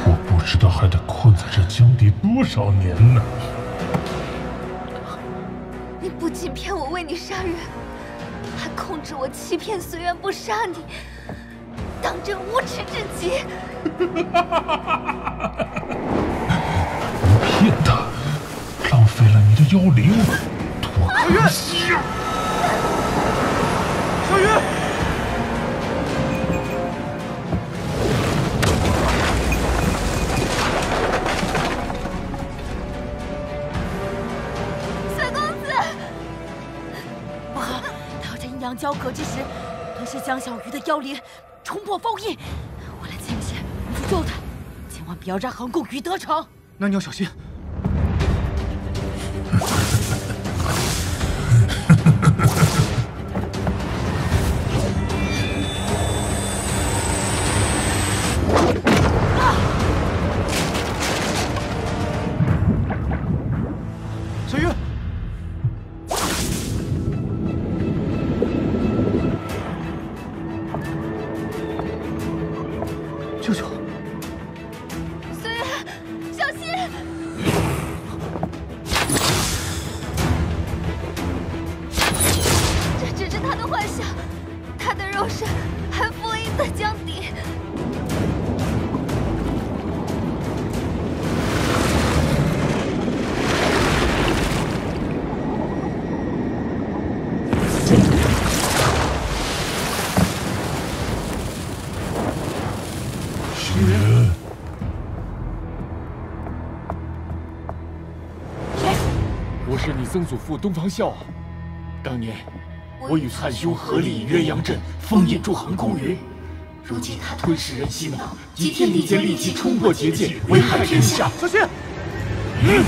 我不知道还得困在这江底多少年呢。你不仅骗我为你杀人，还控制我欺骗随缘不杀你，当真无耻至极！骗他，浪费了你的妖灵，多可惜啊！小鱼，江小鱼的妖灵，冲破封印。我来牵线，你去救他，千万不要让恒贡鱼得逞。那你要小心。曾祖父东方笑傲。当年我与灿兄合力以鸳鸯阵封印住横空云，如今他吞噬人心呐，集天地间力气冲破结界，危害天下。小心！随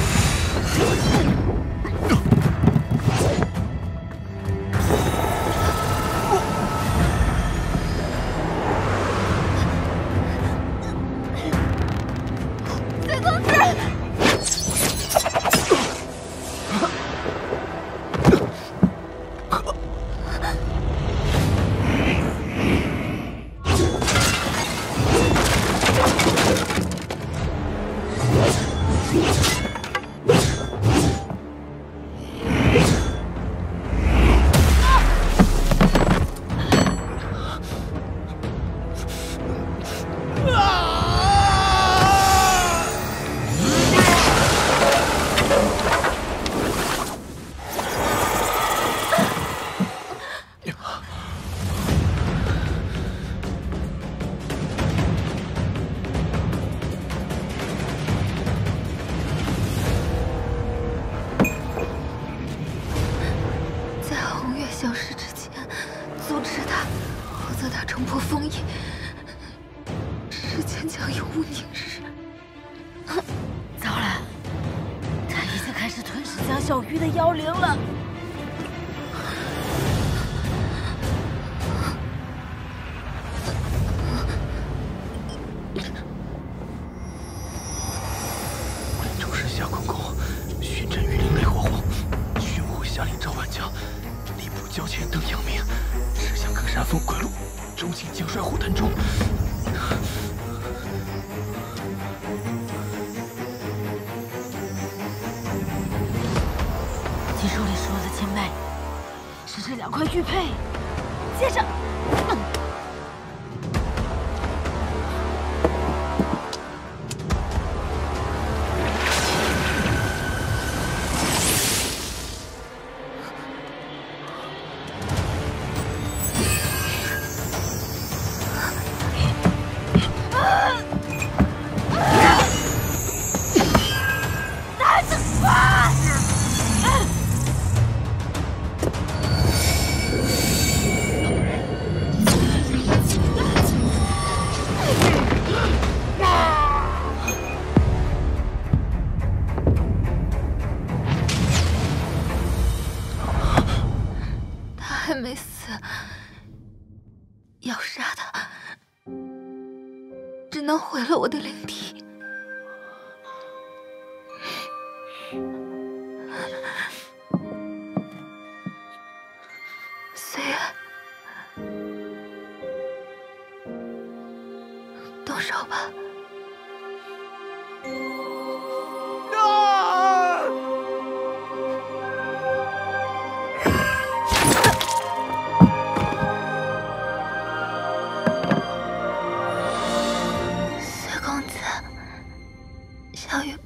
玉佩，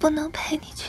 不能陪你去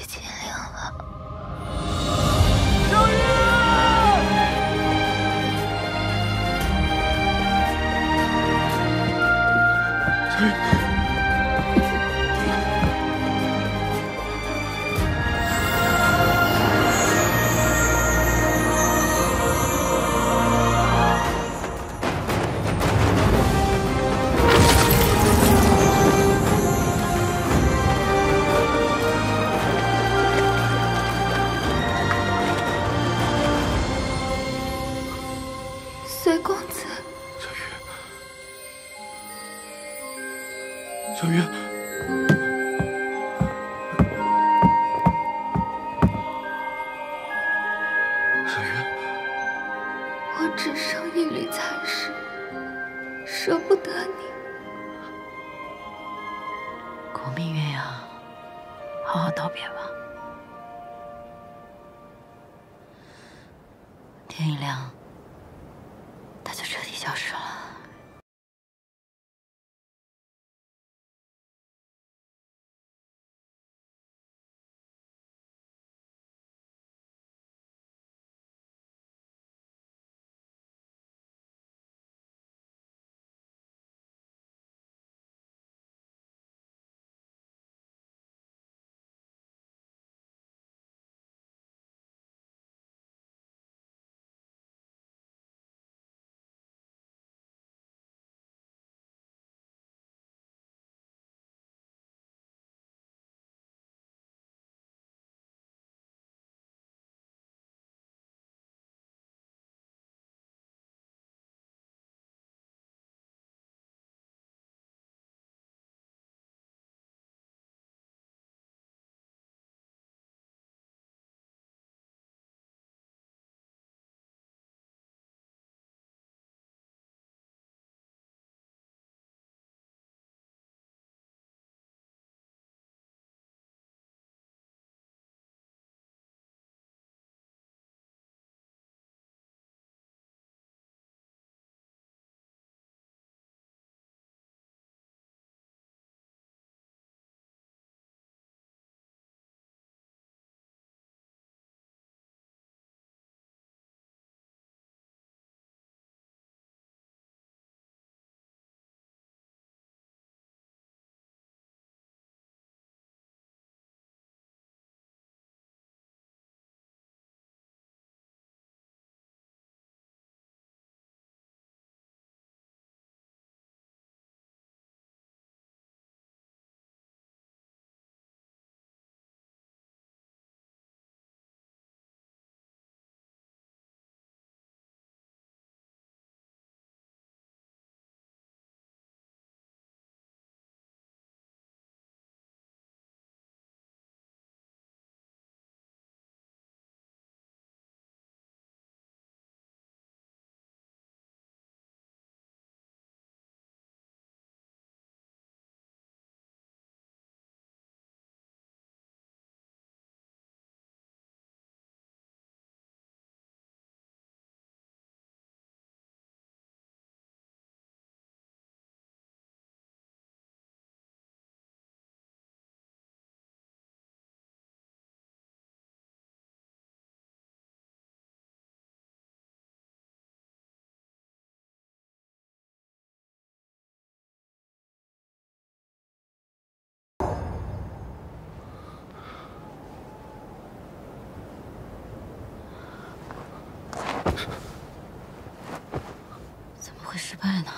怎么会失败呢？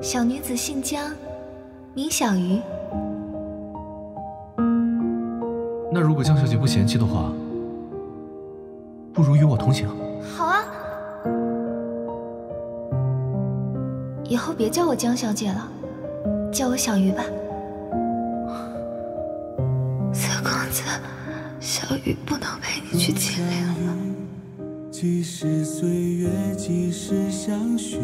小女子姓江名小鱼。那如果江小姐不嫌弃的话不如与我同行好啊。以后别叫我江小姐了，叫我小鱼吧。三公子，小鱼不能陪你去金陵了。几时岁月，几时相许。